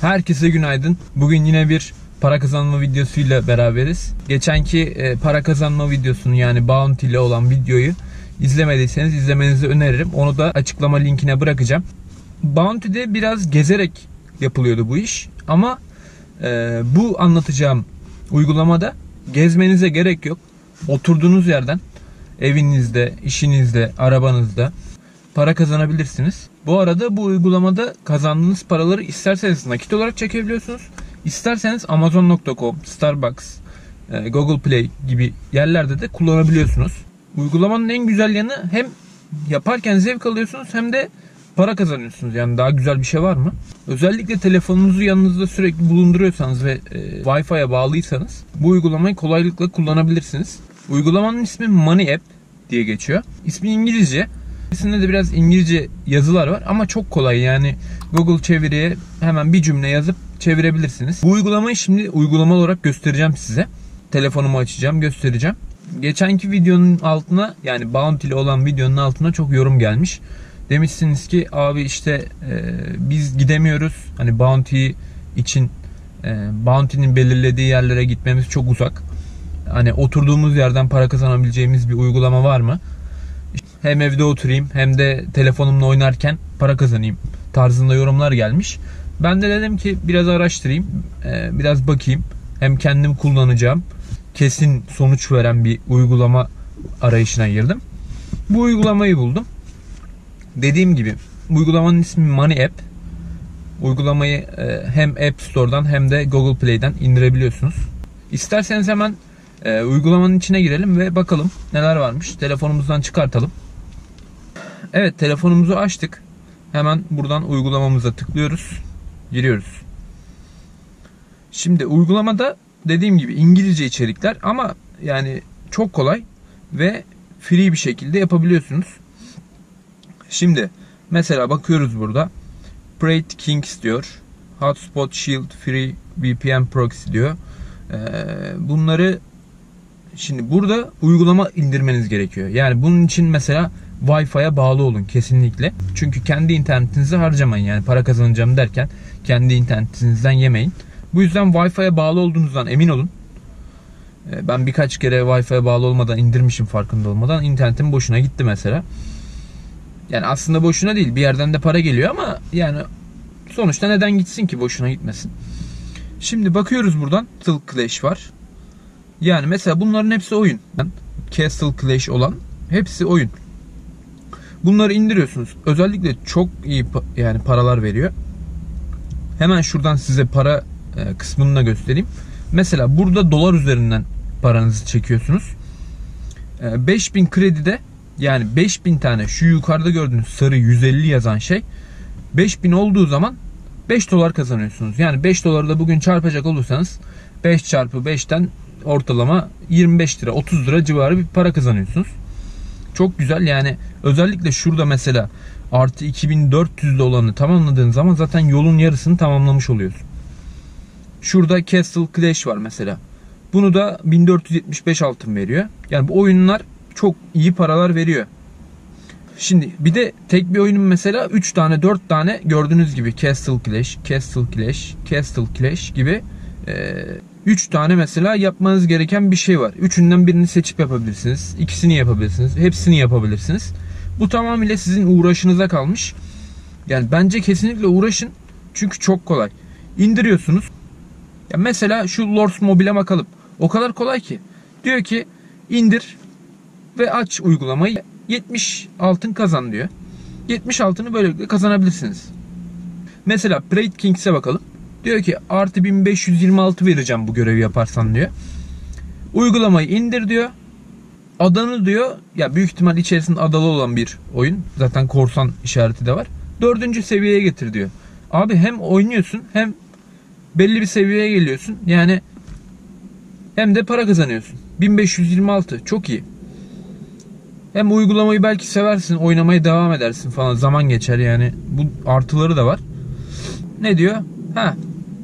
Herkese günaydın. Bugün yine bir para kazanma videosuyla beraberiz. Geçenki e, para kazanma videosunu yani Bounty ile olan videoyu izlemediyseniz izlemenizi öneririm. Onu da açıklama linkine bırakacağım. Bounty'de biraz gezerek yapılıyordu bu iş. Ama e, bu anlatacağım uygulamada gezmenize gerek yok. Oturduğunuz yerden evinizde, işinizde, arabanızda para kazanabilirsiniz. Bu arada bu uygulamada kazandığınız paraları isterseniz nakit olarak çekebiliyorsunuz. İsterseniz Amazon.com, Starbucks, e, Google Play gibi yerlerde de kullanabiliyorsunuz. Uygulamanın en güzel yanı hem yaparken zevk alıyorsunuz hem de para kazanıyorsunuz. Yani daha güzel bir şey var mı? Özellikle telefonunuzu yanınızda sürekli bulunduruyorsanız ve e, Wi-Fi'ye bağlıysanız bu uygulamayı kolaylıkla kullanabilirsiniz. Uygulamanın ismi Money App diye geçiyor. İsmi İngilizce. İçerisinde de biraz İngilizce yazılar var ama çok kolay yani Google çeviriye hemen bir cümle yazıp çevirebilirsiniz. Bu uygulamayı şimdi uygulama olarak göstereceğim size. Telefonumu açacağım göstereceğim. Geçenki videonun altına yani Bounty ile olan videonun altına çok yorum gelmiş. Demişsiniz ki abi işte e, biz gidemiyoruz. Hani Bounty için e, Bounty'nin belirlediği yerlere gitmemiz çok uzak. Hani oturduğumuz yerden para kazanabileceğimiz bir uygulama var mı? Hem evde oturayım hem de telefonumla oynarken para kazanayım tarzında yorumlar gelmiş. Ben de dedim ki biraz araştırayım, e, biraz bakayım. Hem kendim kullanacağım, kesin sonuç veren bir uygulama arayışına girdim. Bu uygulamayı buldum. Dediğim gibi uygulamanın ismi Money App. Uygulamayı e, hem App Store'dan hem de Google Play'den indirebiliyorsunuz. İsterseniz hemen e, uygulamanın içine girelim ve bakalım neler varmış. Telefonumuzdan çıkartalım. Evet telefonumuzu açtık. Hemen buradan uygulamamıza tıklıyoruz. Giriyoruz. Şimdi uygulamada dediğim gibi İngilizce içerikler ama yani çok kolay ve free bir şekilde yapabiliyorsunuz. Şimdi mesela bakıyoruz burada. Prate Kings diyor. Hotspot Shield Free VPN Proxy diyor. Ee, bunları şimdi burada uygulama indirmeniz gerekiyor. Yani bunun için mesela Wi-Fi'ye bağlı olun kesinlikle. Çünkü kendi internetinizi harcamayın. Yani para kazanacağım derken kendi internetinizden yemeyin. Bu yüzden Wi-Fi'ye bağlı olduğunuzdan emin olun. Ee, ben birkaç kere Wi-Fi'ye bağlı olmadan indirmişim farkında olmadan. İnternetim boşuna gitti mesela. Yani aslında boşuna değil. Bir yerden de para geliyor ama yani sonuçta neden gitsin ki boşuna gitmesin. Şimdi bakıyoruz buradan. Castle Clash var. Yani mesela bunların hepsi oyun. Castle Clash olan hepsi oyun. Bunları indiriyorsunuz. Özellikle çok iyi yani paralar veriyor. Hemen şuradan size para e, kısmını da göstereyim. Mesela burada dolar üzerinden paranızı çekiyorsunuz. 5000 e, kredide yani 5000 tane şu yukarıda gördüğünüz sarı 150 yazan şey 5000 olduğu zaman 5 dolar kazanıyorsunuz. Yani 5 doları da bugün çarpacak olursanız 5 çarpı 5'ten ortalama 25 lira 30 lira civarı bir para kazanıyorsunuz. Çok güzel yani özellikle şurada mesela artı 2400'de olanı tamamladığın zaman zaten yolun yarısını tamamlamış oluyorsun. Şurada Castle Clash var mesela. Bunu da 1475 altın veriyor. Yani bu oyunlar çok iyi paralar veriyor. Şimdi bir de tek bir oyunun mesela 3 tane 4 tane gördüğünüz gibi Castle Clash, Castle Clash, Castle Clash gibi 3 e, tane mesela yapmanız gereken bir şey var. Üçünden birini seçip yapabilirsiniz. ikisini yapabilirsiniz. Hepsini yapabilirsiniz. Bu tamamıyla sizin uğraşınıza kalmış. Yani bence kesinlikle uğraşın. Çünkü çok kolay. İndiriyorsunuz. Ya mesela şu Lords Mobile'e bakalım. O kadar kolay ki. Diyor ki indir ve aç uygulamayı 70 altın kazan diyor. 70 altını böylelikle kazanabilirsiniz. Mesela Prate Kings'e bakalım. Diyor ki artı 1526 vereceğim bu görevi yaparsan diyor. Uygulamayı indir diyor. Adanı diyor ya büyük ihtimal içerisinde adalı olan bir oyun. Zaten korsan işareti de var. Dördüncü seviyeye getir diyor. Abi hem oynuyorsun hem belli bir seviyeye geliyorsun. Yani hem de para kazanıyorsun. 1526 çok iyi. Hem uygulamayı belki seversin, oynamaya devam edersin falan. Zaman geçer yani. Bu artıları da var. Ne diyor? Ha,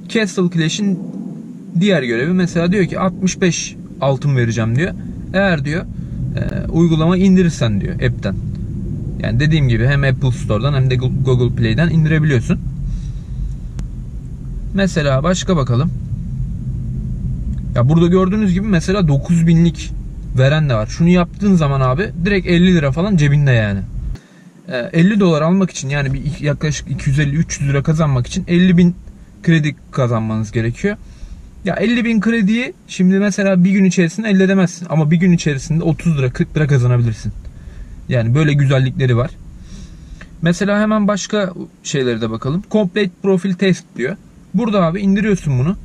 Castle Clash'in diğer görevi mesela diyor ki 65 altın vereceğim diyor. Eğer diyor e, uygulama indirirsen diyor app'ten. Yani dediğim gibi hem Apple Store'dan hem de Google Play'den indirebiliyorsun. Mesela başka bakalım. Ya burada gördüğünüz gibi mesela 9000'lik veren de var. Şunu yaptığın zaman abi direkt 50 lira falan cebinde yani. 50 dolar almak için yani bir yaklaşık 250-300 lira kazanmak için 50 bin kredi kazanmanız gerekiyor. Ya 50 bin krediyi şimdi mesela bir gün içerisinde elde edemezsin. Ama bir gün içerisinde 30 lira 40 lira kazanabilirsin. Yani böyle güzellikleri var. Mesela hemen başka şeylere de bakalım. Complete Profile Test diyor. Burada abi indiriyorsun bunu.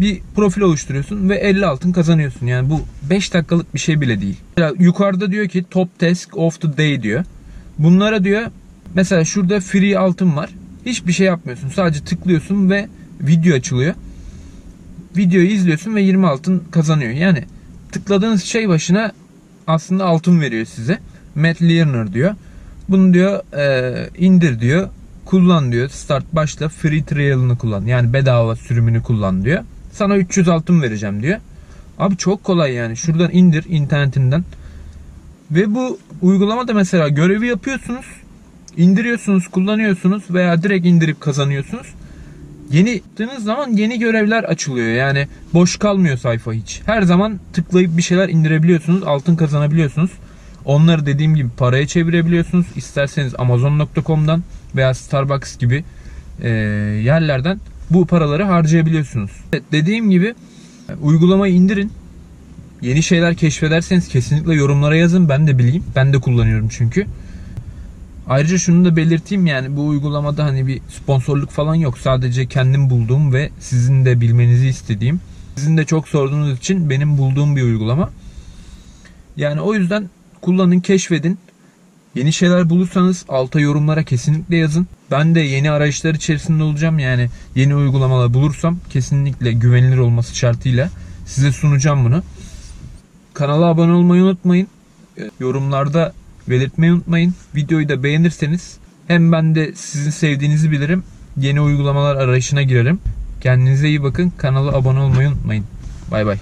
Bir profil oluşturuyorsun ve 50 altın kazanıyorsun. Yani bu 5 dakikalık bir şey bile değil. Mesela yukarıda diyor ki Top Task of the Day diyor. Bunlara diyor mesela şurada free altın var. Hiçbir şey yapmıyorsun. Sadece tıklıyorsun ve video açılıyor. Videoyu izliyorsun ve 20 altın kazanıyor. Yani tıkladığınız şey başına aslında altın veriyor size. Matt Lerner diyor. Bunu diyor e, indir diyor. Kullan diyor. Start başla free trial'ını kullan. Yani bedava sürümünü kullan diyor. Sana 300 altın vereceğim diyor. Abi çok kolay yani. Şuradan indir internetinden. Ve bu uygulamada mesela görevi yapıyorsunuz. İndiriyorsunuz, kullanıyorsunuz veya direkt indirip kazanıyorsunuz. Yeni yaptığınız zaman yeni görevler açılıyor. Yani boş kalmıyor sayfa hiç. Her zaman tıklayıp bir şeyler indirebiliyorsunuz. Altın kazanabiliyorsunuz. Onları dediğim gibi paraya çevirebiliyorsunuz. İsterseniz Amazon.com'dan veya Starbucks gibi e, yerlerden bu paraları harcayabiliyorsunuz. Evet, dediğim gibi uygulamayı indirin. Yeni şeyler keşfederseniz kesinlikle yorumlara yazın. Ben de bileyim. Ben de kullanıyorum çünkü. Ayrıca şunu da belirteyim yani bu uygulamada hani bir sponsorluk falan yok. Sadece kendim bulduğum ve sizin de bilmenizi istediğim. Sizin de çok sorduğunuz için benim bulduğum bir uygulama. Yani o yüzden kullanın, keşfedin. Yeni şeyler bulursanız alta yorumlara kesinlikle yazın. Ben de yeni arayışlar içerisinde olacağım. Yani yeni uygulamalar bulursam kesinlikle güvenilir olması şartıyla size sunacağım bunu. Kanala abone olmayı unutmayın. Yorumlarda belirtmeyi unutmayın. Videoyu da beğenirseniz hem ben de sizin sevdiğinizi bilirim. Yeni uygulamalar arayışına girerim. Kendinize iyi bakın. Kanala abone olmayı unutmayın. Bay bay.